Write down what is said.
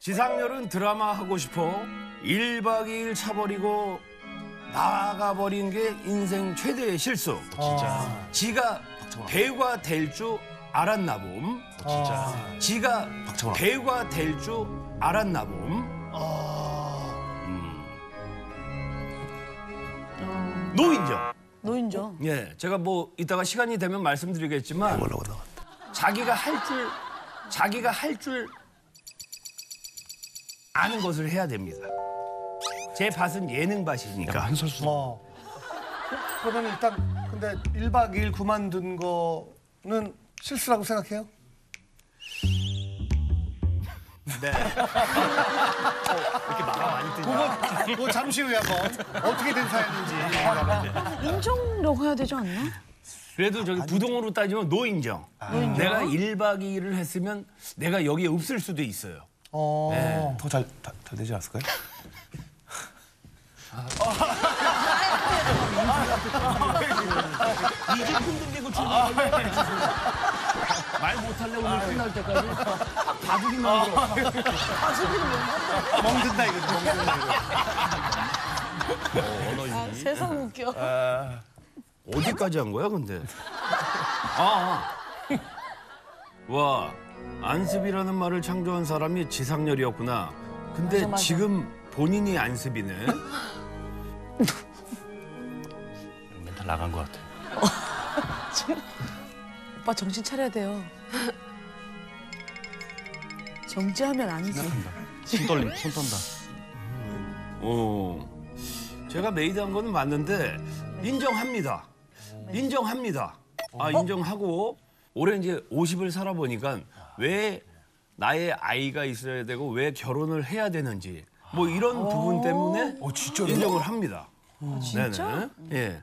지상렬은 드라마 하고 싶어 1박 2일 차버리고 나가버린 게 인생 최대의 실수. 진짜. 지가 배우가 될 줄 알았나 봄. 진짜. 지가 박정아. 배우가 될 줄 알았나 봄. 음. 노인정. 노인정. 예, 제가 뭐 이따가 시간이 되면 말씀드리겠지만. 자기가 할 줄 자기가 할 줄 아는 것을 해야 됩니다. 제 밭은 예능 밭이니까. 한설수. 어. 그러면 일단 근데 1박 2일 그만둔 거는 실수라고 생각해요? 네. 이렇게 마가 많이 뜨냐? 그거, 그거 잠시 후에 한번 어떻게 된 사연인지 인정이라고 해야 되지 않나? 그래도 저기 부동으로 따지면 노인정. 내가 1박 2일을 했으면 내가 여기에 없을 수도 있어요. 어. 네. 더잘 잘 되지 않았을까요? 이게 흔들리고 말 못할래 오늘 끝날 때까지 바둑이만 들어. 멍든다 이거 멍든다 이거 아, 세상 웃겨. 어디까지 한 거야 근데? 아, 아. 와 안습이라는 말을 창조한 사람이 지상렬이었구나. 근데 맞아, 맞아. 지금 본인이 안습이네. 멘탈 나간 것 같아. 오빠 정신 차려야 돼요. 정지하면 안 돼. 손 떨림, 손 떤다. 어, 제가 메이드한 거는 맞는데 인정합니다. 인정합니다. 아 인정하고 올해 이제 50을 살아보니까 왜 나의 아이가 있어야 되고 왜 결혼을 해야 되는지 뭐 이런 부분 때문에 인정을 합니다. 진짜? 네네. 예.